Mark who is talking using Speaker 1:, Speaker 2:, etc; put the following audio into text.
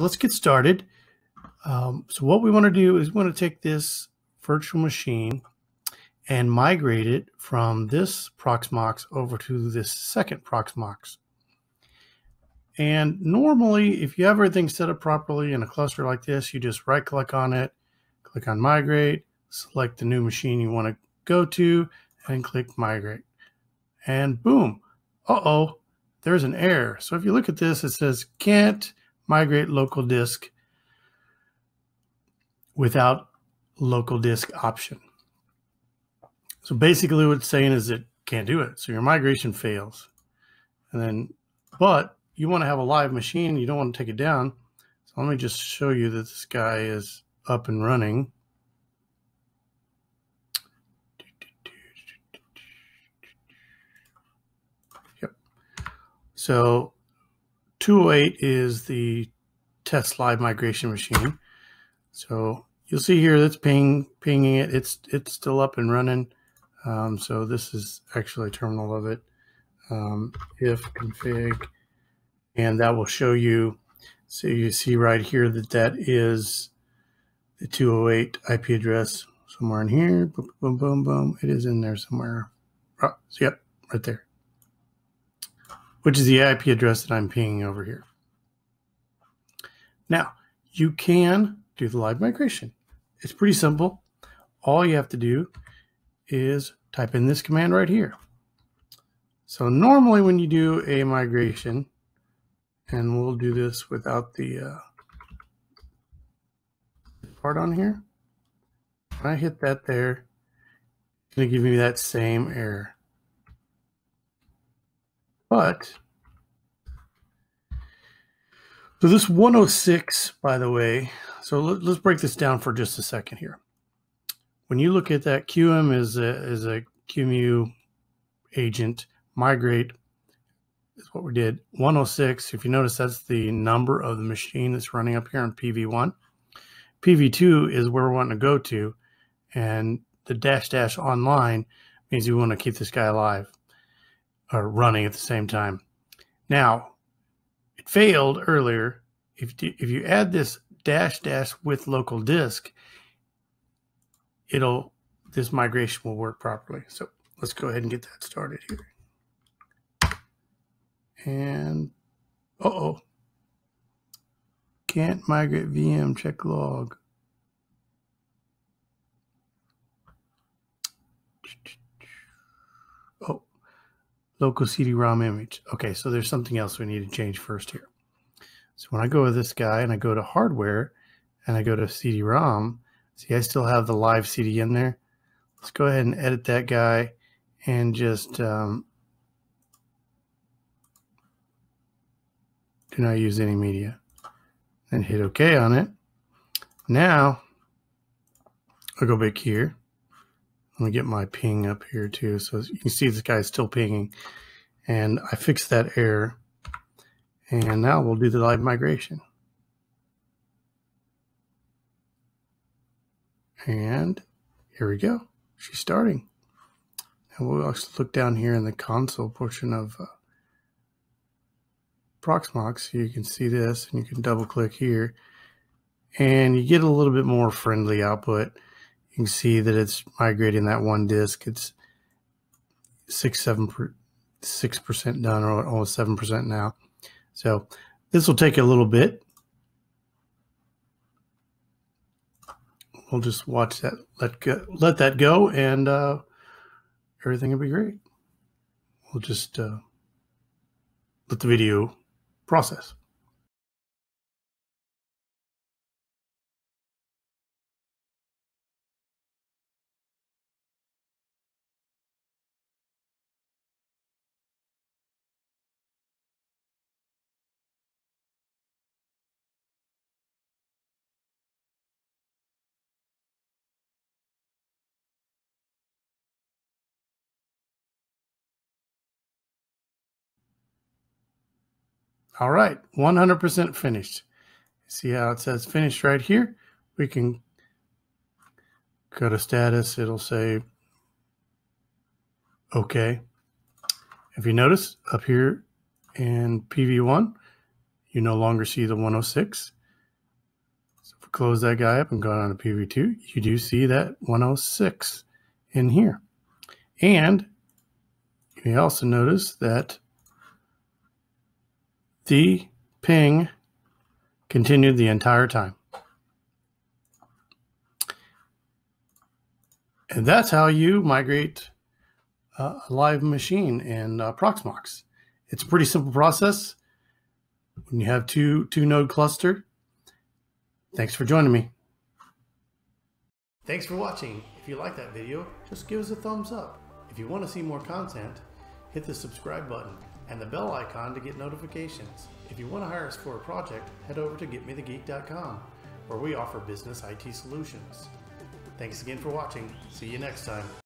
Speaker 1: let's get started. Um, so what we want to do is we want to take this virtual machine and migrate it from this Proxmox over to this second Proxmox. And normally, if you have everything set up properly in a cluster like this, you just right click on it, click on migrate, select the new machine you want to go to, and click migrate. And boom, uh-oh, there's an error. So if you look at this, it says can't migrate local disk without local disk option. So basically what it's saying is it can't do it. So your migration fails. And then, but you want to have a live machine. You don't want to take it down. So let me just show you that this guy is up and running. Yep. So 208 is the test live migration machine. So you'll see here that's ping pinging it. It's it's still up and running. Um, so this is actually a terminal of it. Um, if config, and that will show you. So you see right here that that is the 208 IP address somewhere in here. Boom, boom, boom, boom. It is in there somewhere. Oh, so yep, right there. Which is the IP address that I'm pinging over here. Now, you can do the live migration. It's pretty simple. All you have to do is type in this command right here. So normally when you do a migration, and we'll do this without the uh, part on here. When I hit that there, it's going to give me that same error. But, so this 106, by the way, so let, us break this down for just a second here. When you look at that, QM is a, is a QEMU agent, migrate is what we did. 106, if you notice, that's the number of the machine that's running up here on PV1. PV2 is where we're wanting to go to, and the dash dash online means we want to keep this guy alive or running at the same time. Now, it failed earlier. If, if you add this dash dash with local disk, it'll this migration will work properly. So let's go ahead and get that started here. And uh-oh. Can't migrate VM, check log. Oh, local CD-ROM image. Okay, so there's something else we need to change first here. So when I go with this guy and I go to hardware and I go to CD-ROM, see I still have the live CD in there. Let's go ahead and edit that guy and just um, do not use any media. And hit OK on it. Now, I'll go back here. Let me get my ping up here too. So you can see this guy's still pinging. And I fixed that error. And now we'll do the live migration. And here we go. She's starting. And we'll also look down here in the console portion of uh, Proxmox, you can see this and you can double click here and you get a little bit more friendly output. You can see that it's migrating that one disk. It's six, seven, six percent done or almost seven percent now. So this will take a little bit. We'll just watch that, let go, let that go, and uh, everything will be great. We'll just uh, let the video process. All right, 100% finished. See how it says finished right here? We can go to status. It'll say OK. If you notice up here in PV1, you no longer see the 106. So if we close that guy up and go on to PV2, you do see that 106 in here. And you also notice that the ping continued the entire time. And that's how you migrate uh, a live machine in uh, Proxmox. It's a pretty simple process. When you have two two node cluster. Thanks for joining me. Thanks for watching. If you like that video, just give us a thumbs up. If you want to see more content, hit the subscribe button and the bell icon to get notifications. If you want to hire us for a project, head over to getmethegeek.com where we offer business IT solutions. Thanks again for watching. See you next time.